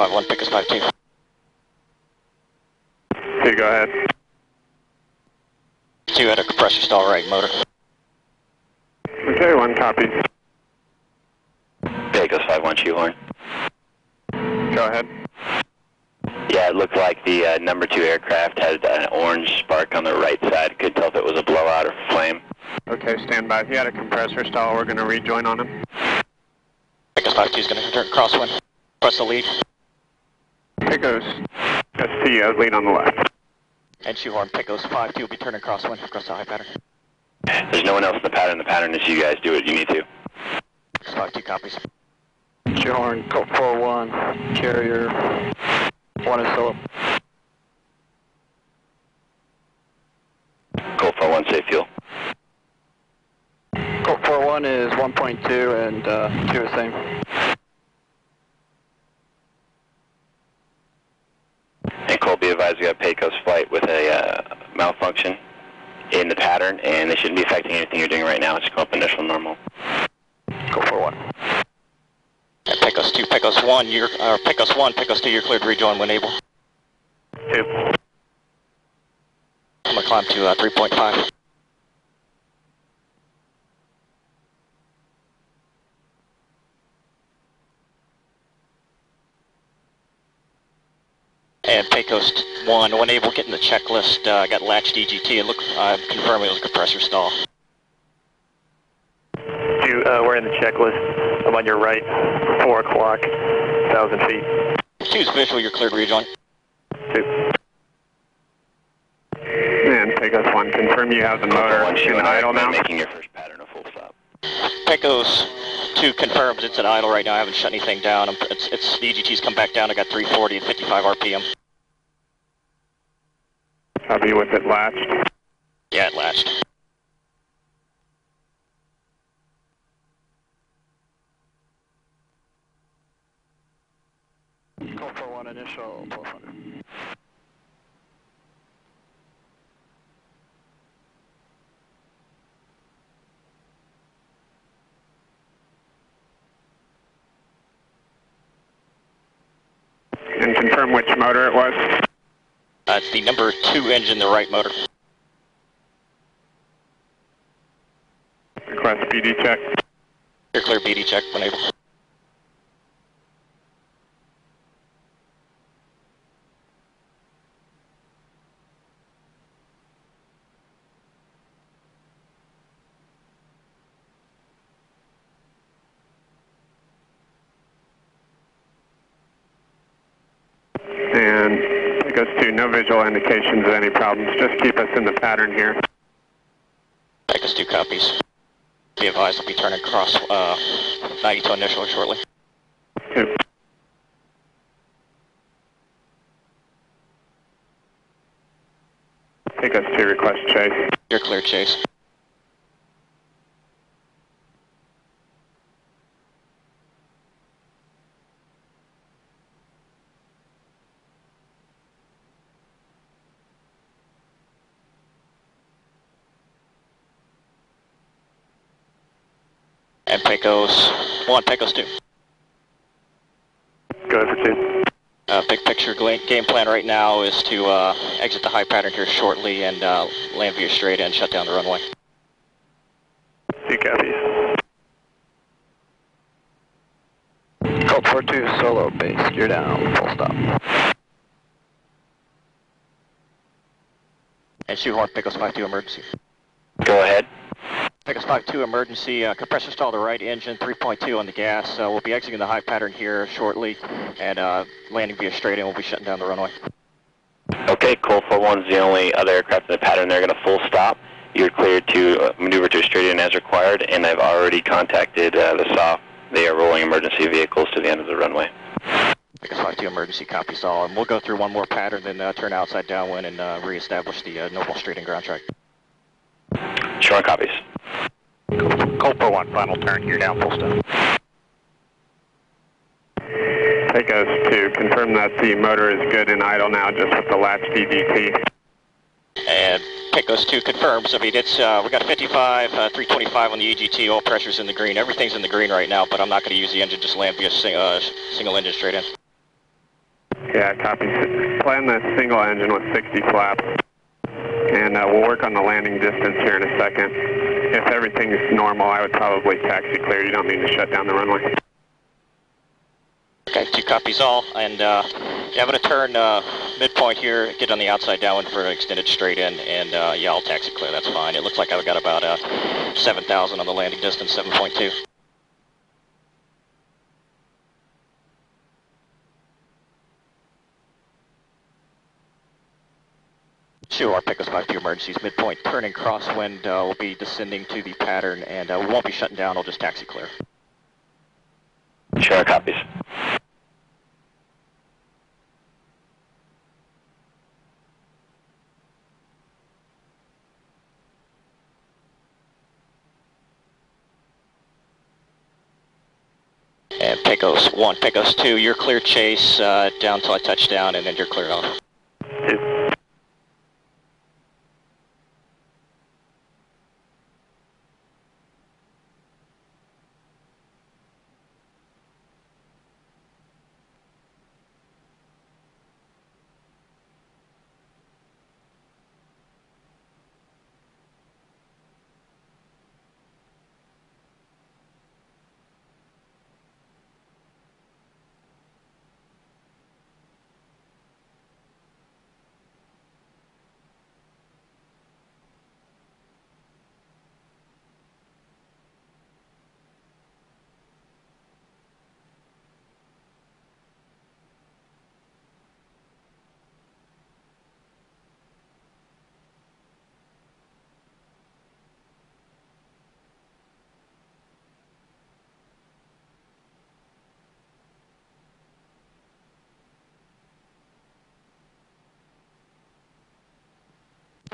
51, Pecos 52. Okay, go ahead. 2 at a compressor stall right motor. Okay, one copy. Pecos 51 Shoehorn. Go ahead. Yeah, it looked like the uh, number two aircraft had an orange spark on the right side. Couldn't tell if it was a blowout or flame. Okay, stand by. He had a compressor stall. We're going to rejoin on him. Pecos 52 is going to turn crosswind. Press the lead. Pecos. ST, uh, lead on the left. And shoehorn, Pecos 52 will be turning crosswind across the high pattern. There's no one else in the pattern. The pattern is you guys do it. You need to. Pecos 52 copies. Shoehorn, Colt 41, carrier, one is solo. Colt 41 safe fuel. Colt 41 is 1.2 and uh, 2 is same. And Colt, be advised we got Pecos flight with a uh, malfunction in the pattern, and it shouldn't be affecting anything you're doing right now. It's going up initial normal. Colt 41. And Pecos 2, Pecos 1, you're, uh, Pecos 1, Pecos 2, you're cleared to rejoin when able. Two. I'm going to climb to uh, 3.5. And Pecos 1, when able, getting the checklist, uh, got latched EGT, and look, I'm confirming it was a compressor stall. Two, uh, we're in the checklist. I'm on your right, 4 o'clock, 1,000 feet. Two's visual, you're cleared to rejoin. Two. And Pecos 1, confirm you have the motor One in idle now. making your first pattern a full stop. Pecos 2 confirms it's at idle right now. I haven't shut anything down. I'm, it's, it's, the EGT's come back down. I got 340 and 55 RPM. Copy with it latched. Yeah, it latched. Colt 41 initial 1200. And confirm which motor it was. Uh, it's the number 2 engine, the right motor. Request BD check. You're clear BD check when able. And Pecos 2, no visual indications of any problems. Just keep us in the pattern here. Pecos 2 copies. Be advised, I'll be turning across uh, 92 initial shortly. Two. Pecos 2, request chase. You're clear, Chase. And Pecos 1, Pecos 2. Go ahead for 2. Uh, big picture game plan right now is to uh, exit the high pattern here shortly and uh, land via straight and shut down the runway. 2 copies. Colt 42 solo base, gear down, full stop. And shoehorn, Pecos 5-2 emergency. Go ahead. Pecos 5-2 emergency, uh, compressor stall to right engine, 3.2 on the gas. Uh, we'll be exiting the high pattern here shortly and uh, landing via straight in. we'll be shutting down the runway. Okay, Colt 41 is the only other aircraft in the pattern. They're going to full stop. You're cleared to uh, maneuver to a straight in as required, and I've already contacted uh, the SOF. They are rolling emergency vehicles to the end of the runway. Pecos 5-2 emergency copies all. And we'll go through one more pattern, then uh, turn outside downwind and uh, reestablish the uh, normal straight and ground track. Short copies. Colt 41, final turn, gear down, full stop. Pecos 2, confirm that the motor is good and idle now, just with the latched EGT. And Pecos 2 confirms. I mean, it's uh, we got 55, uh, 325 on the EGT. All pressure's in the green. Everything's in the green right now, but I'm not going to use the engine. Just land via sing, uh, single engine straight in. Yeah, copy. Plan the single engine with 60 flaps. And uh, we'll work on the landing distance here in a second. If everything's normal, I would probably taxi clear. You don't need to shut down the runway. Okay, two copies all, and uh, yeah, I'm going to turn uh, midpoint here, get on the outside downwind for an extended straight in, and uh, yeah, I'll taxi clear, that's fine. It looks like I've got about uh, 7,000 on the landing distance, 7.2. Our Pecos 5 2 emergencies, midpoint turning crosswind, uh, will be descending to the pattern, and uh, we won't be shutting down, I'll just taxi clear. Sure, copies. And Pecos 1, Pecos 2, you're clear chase uh, down till I touch down, and then you're cleared off.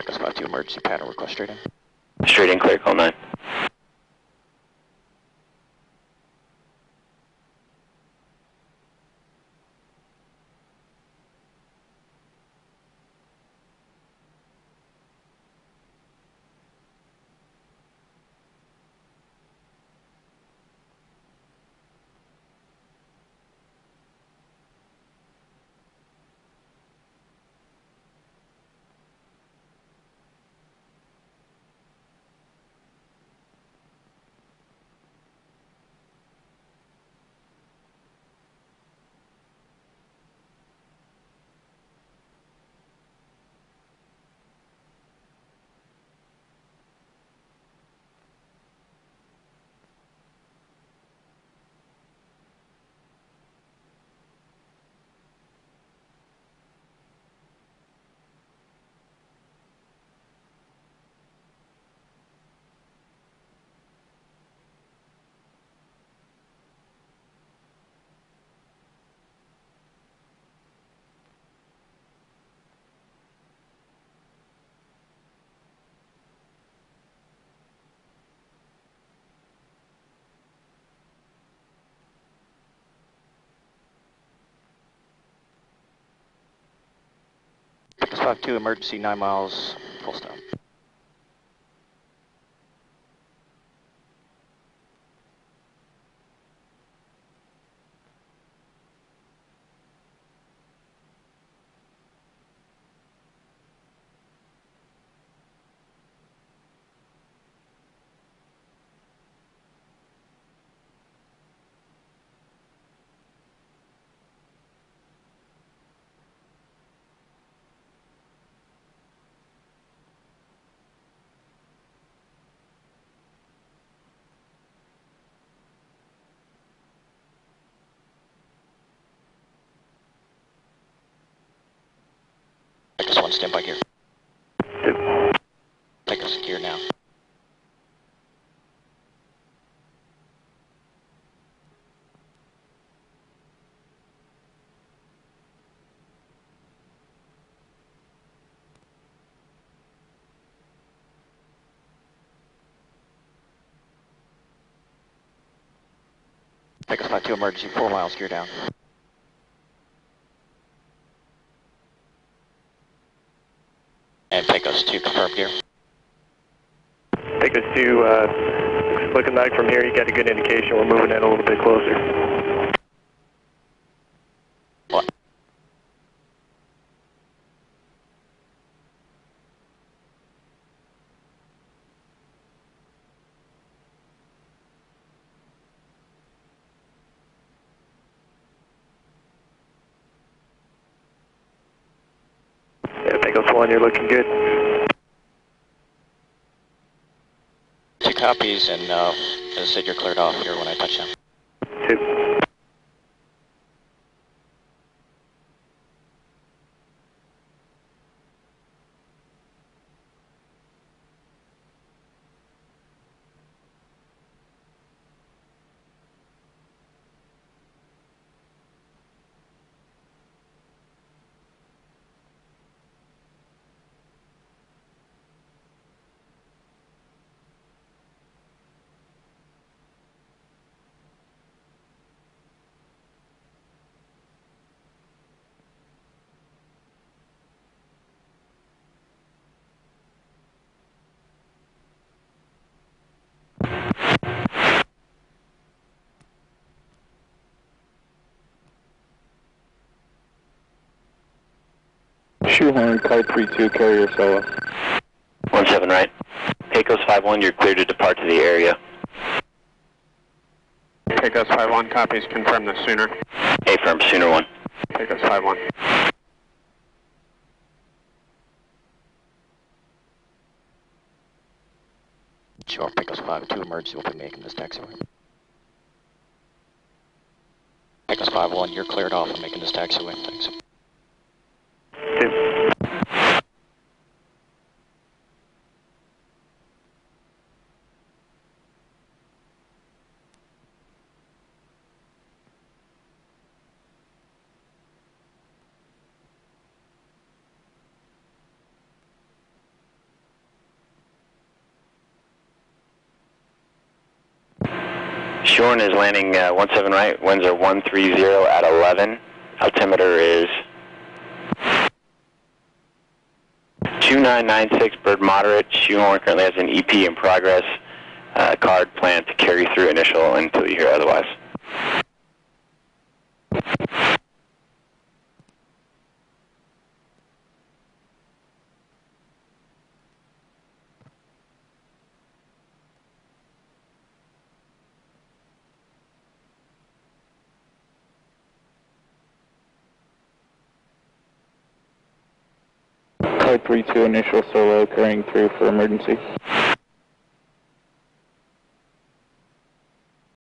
Pecos 5 2 emergency pattern request straight in. Straight in, clear, call 9. 5 2 emergency 9 miles, Pecos 1, stand by gear. Two. Pecos gear now. Pecos 5 2 emergency, 4 miles, gear down. And Pecos 2 confirmed here. Take us to, uh, looking like from here, you got a good indication. We're moving in a little bit closer. Yeah, Pecos 1, you're looking good. Two copies, and uh, as I said, you're cleared off here when I touch down. Two. Shoehorn, car 32, carrier solo. 17 right. Pecos 5-1, you're cleared to depart to the area. Pecos 5-1 copies, confirm the Sooner. A firm, Sooner 1. Pecos 5-1. Sure, Pecos 5-2, emergency will be making this taxiway. Pecos 5-1, you're cleared off. I'm making this taxiway. Thanks. Two. Shorn is landing uh, 17 right, winds are 130 at 11. Altimeter is 2996 bird moderate. Shoehorn currently has an EP in progress. Uh, card plan to carry through initial until you hear otherwise. Car 32, initial solo, carrying through for emergency.